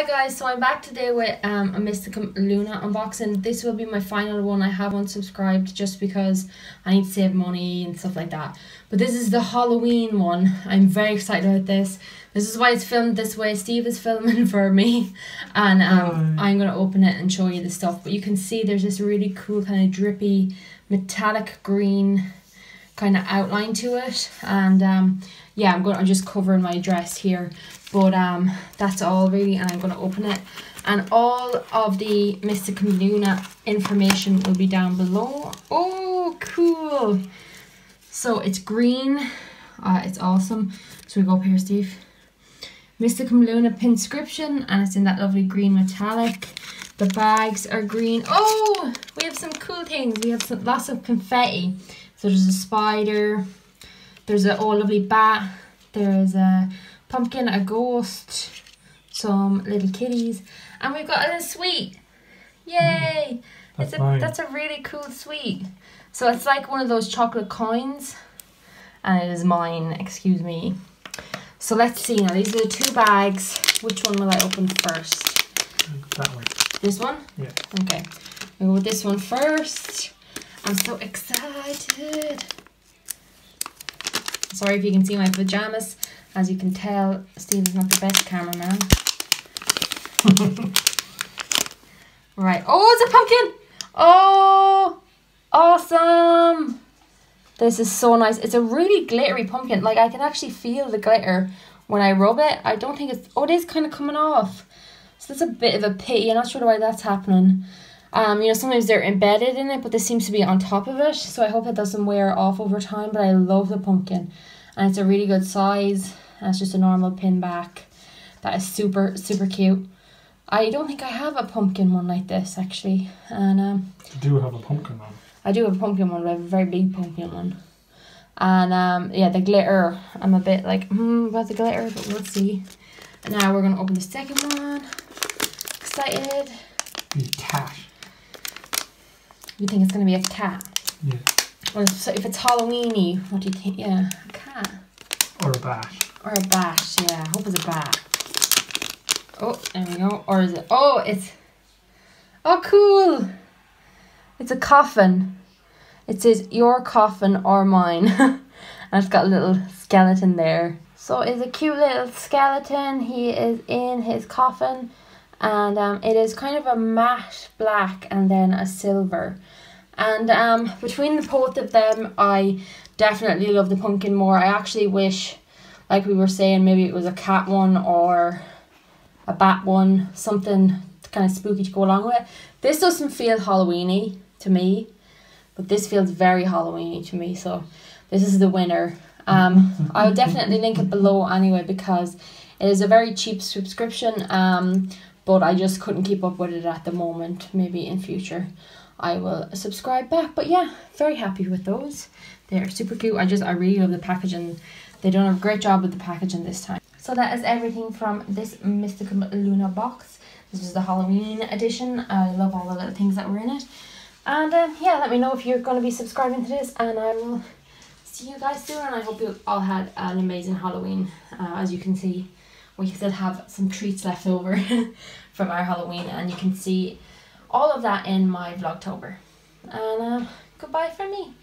Hi guys, so I'm back today with um, a Mysticum Luna unboxing. This will be my final one. I have unsubscribed just because I need to save money and stuff like that. But this is the Halloween one. I'm very excited about this. This is why it's filmed this way. Steve is filming for me and um, I'm going to open it and show you the stuff. But you can see there's this really cool kind of drippy metallic green kind of outline to it. And um, yeah, I'm going. I'm just covering my dress here. But um that's all really and I'm going to open it. And all of the Mysticum Luna information will be down below. Oh cool. So it's green. Uh, it's awesome. So we go up here Steve. Mysticum Luna pinscription and it's in that lovely green metallic. The bags are green. Oh we have some cool things. We have some, lots of confetti there's a spider there's a oh lovely bat there's a pumpkin, a ghost, some little kitties, and we've got a little sweet. Yay! Mm, that's, it's a, that's a really cool sweet. So it's like one of those chocolate coins, and it is mine, excuse me. So let's see now, these are the two bags. Which one will I open first? That one. This one? Yeah. Okay. We'll go with this one first. I'm so excited. Sorry if you can see my pajamas. As you can tell, Steve is not the best cameraman. right. Oh, it's a pumpkin! Oh, awesome! This is so nice. It's a really glittery pumpkin. Like, I can actually feel the glitter when I rub it. I don't think it's... Oh, it is kind of coming off. So that's a bit of a pity. I'm not sure why that's happening. Um, you know, sometimes they're embedded in it, but this seems to be on top of it. So I hope it doesn't wear off over time. But I love the pumpkin. And it's a really good size. And it's just a normal pin back. That is super super cute. I don't think I have a pumpkin one like this actually. And um you do have a pumpkin one. I do have a pumpkin one but I have a very big pumpkin one. And um yeah the glitter. I'm a bit like hmm about the glitter but we'll see. And now we're gonna open the second one. Excited. Be cat you think it's gonna be a cat yeah well, so if it's Halloweeny, what do you think? Yeah, a cat. Or a bat. Or a bat, yeah. I hope it's a bat. Oh, there we go. Or is it? Oh, it's. Oh, cool. It's a coffin. It says your coffin or mine. and it's got a little skeleton there. So it's a cute little skeleton. He is in his coffin. And um, it is kind of a matte black and then a silver. And um, between the both of them, I definitely love the pumpkin more. I actually wish like we were saying, maybe it was a cat one or a bat one, something kind of spooky to go along with. This doesn't feel Halloweeny to me, but this feels very Halloweeny to me. So this is the winner. Um, I'll definitely link it below anyway because it is a very cheap subscription. Um, but I just couldn't keep up with it at the moment. Maybe in future I will subscribe back. But yeah, very happy with those. They're super cute. I just I really love the packaging they done a great job with the packaging this time. So that is everything from this Mysticum Luna box. This is the Halloween edition. I love all the little things that were in it. And um, yeah, let me know if you're going to be subscribing to this and I will see you guys soon and I hope you all had an amazing Halloween. Uh, as you can see, we still have some treats left over from our Halloween and you can see all of that in my Vlogtober. And uh, goodbye from me.